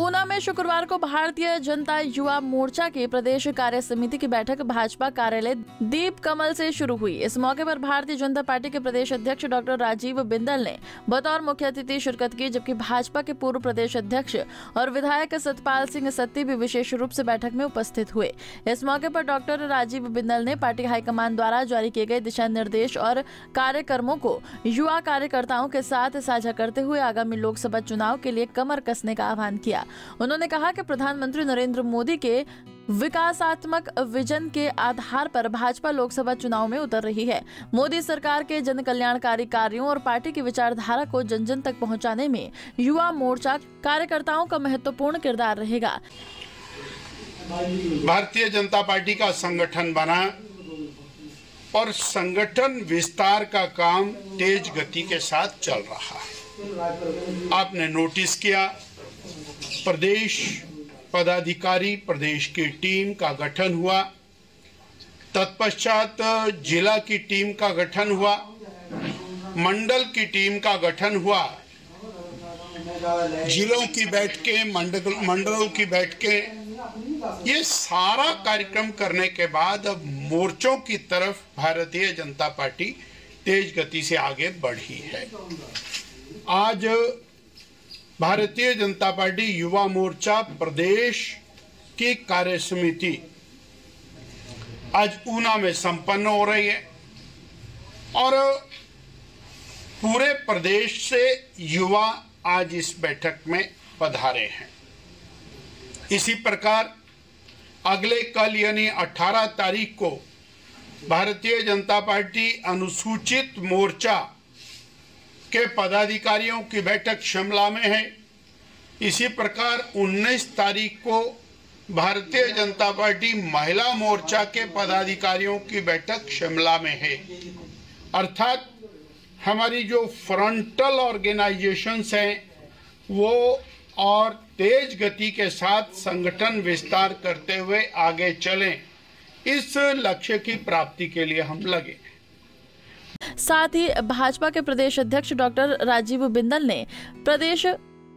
ऊना में शुक्रवार को भारतीय जनता युवा मोर्चा की प्रदेश कार्य समिति की बैठक भाजपा कार्यालय दीप कमल से शुरू हुई। इस मौके पर भारतीय जनता पार्टी के प्रदेश अध्यक्ष डॉक्टर राजीव बिंदल ने बतौर मुख्य अतिथि शिरकत की, जबकि भाजपा के पूर्व प्रदेश अध्यक्ष और विधायक सतपाल सिंह सत्ती भी विशेष रूप से बैठक में उपस्थित हुए। इस मौके पर डॉक्टर राजीव बिंदल ने पार्टी हाईकमान द्वारा जारी किए गए दिशा निर्देश और कार्यक्रमों को युवा कार्यकर्ताओं के साथ साझा करते हुए आगामी लोकसभा चुनाव के लिए कमर कसने का आह्वान किया। उन्होंने कहा कि प्रधानमंत्री नरेंद्र मोदी के विकासात्मक विजन के आधार पर भाजपा लोकसभा चुनाव में उतर रही है। मोदी सरकार के जन कल्याणकारी कार्यों और पार्टी की विचारधारा को जन जन तक पहुँचाने में युवा मोर्चा कार्यकर्ताओं का महत्वपूर्ण किरदार रहेगा। भारतीय जनता पार्टी का संगठन बना और संगठन विस्तार का काम तेज गति के साथ चल रहा है। आपने नोटिस किया प्रदेश पदाधिकारी, प्रदेश की टीम का गठन हुआ। तत्पश्चात जिला की टीम का गठन हुआ। मंडल की टीम का गठन हुआ। जिलों की बैठकें, मंडल, मंडलों की बैठकें, ये सारा कार्यक्रम करने के बाद अब मोर्चों की तरफ़ भारतीय जनता पार्टी तेज गति से आगे बढ़ी है। आज भारतीय जनता पार्टी युवा मोर्चा प्रदेश की कार्य समिति आज ऊना में संपन्न हो रही है और पूरे प्रदेश से युवा आज इस बैठक में पधारे हैं। इसी प्रकार अगले कल यानी 18 तारीख को भारतीय जनता पार्टी अनुसूचित मोर्चा के पदाधिकारियों की बैठक शिमला में है। इसी प्रकार 19 तारीख को भारतीय जनता पार्टी महिला मोर्चा के पदाधिकारियों की बैठक शिमला में है। अर्थात हमारी जो फ्रंटल ऑर्गेनाइजेशंस हैं, वो और तेज गति के साथ संगठन विस्तार करते हुए आगे चलें। इस लक्ष्य की प्राप्ति के लिए हम लगे। साथ ही भाजपा के प्रदेश अध्यक्ष डॉक्टर राजीव बिंदल ने प्रदेश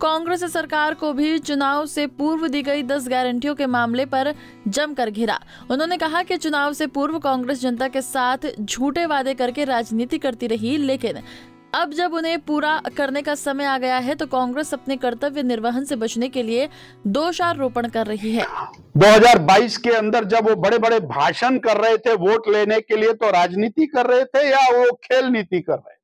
कांग्रेस सरकार को भी चुनाव से पूर्व दी गई दस गारंटियों के मामले पर जमकर घिरा। उन्होंने कहा कि चुनाव से पूर्व कांग्रेस जनता के साथ झूठे वादे करके राजनीति करती रही, लेकिन अब जब उन्हें पूरा करने का समय आ गया है तो कांग्रेस अपने कर्तव्य निर्वहन से बचने के लिए दोषारोपण कर रही है। 2022 के अंदर जब वो बड़े बड़े भाषण कर रहे थे वोट लेने के लिए तो राजनीति कर रहे थे या वो खेल नीति कर रहे थे?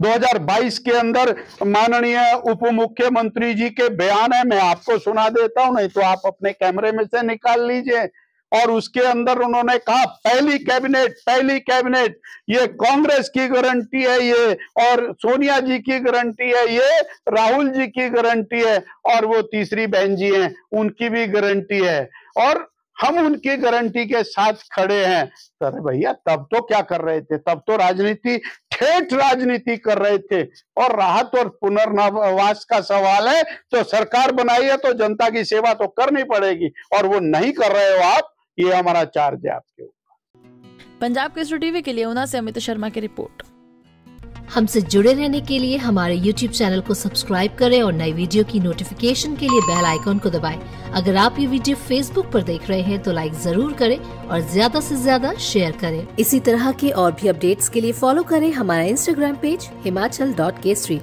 2022 के अंदर माननीय उप मुख्यमंत्री जी के बयान है, मैं आपको सुना देता हूँ, नहीं तो आप अपने कैमरे में से निकाल लीजिए। और उसके अंदर उन्होंने कहा, पहली कैबिनेट पहली कैबिनेट, ये कांग्रेस की गारंटी है ये, और सोनिया जी की गारंटी है ये, राहुल जी की गारंटी है, और वो तीसरी बहन जी हैं, उनकी भी गारंटी है, और हम उनकी गारंटी के साथ खड़े हैं। अरे भैया, तब तो क्या कर रहे थे? तब तो राजनीति, ठेठ राजनीति कर रहे थे। और राहत और पुनर्वास का सवाल है तो सरकार बनाई है तो जनता की सेवा तो करनी पड़ेगी, और वो नहीं कर रहे हो आप। ये हमारा चार्ज है आपके ऊपर। पंजाब केसरी टीवी के लिए ऊना से अमित शर्मा की रिपोर्ट। हमसे जुड़े रहने के लिए हमारे YouTube चैनल को सब्सक्राइब करें और नई वीडियो की नोटिफिकेशन के लिए बेल आइकॉन को दबाएँ। अगर आप ये वीडियो Facebook पर देख रहे हैं तो लाइक ज़रूर करें और ज़्यादा से ज़्यादा शेयर करें। इसी तरह के और भी अपडेट्स के लिए फॉलो करें हमारा Instagram page Himachal dot Kesari.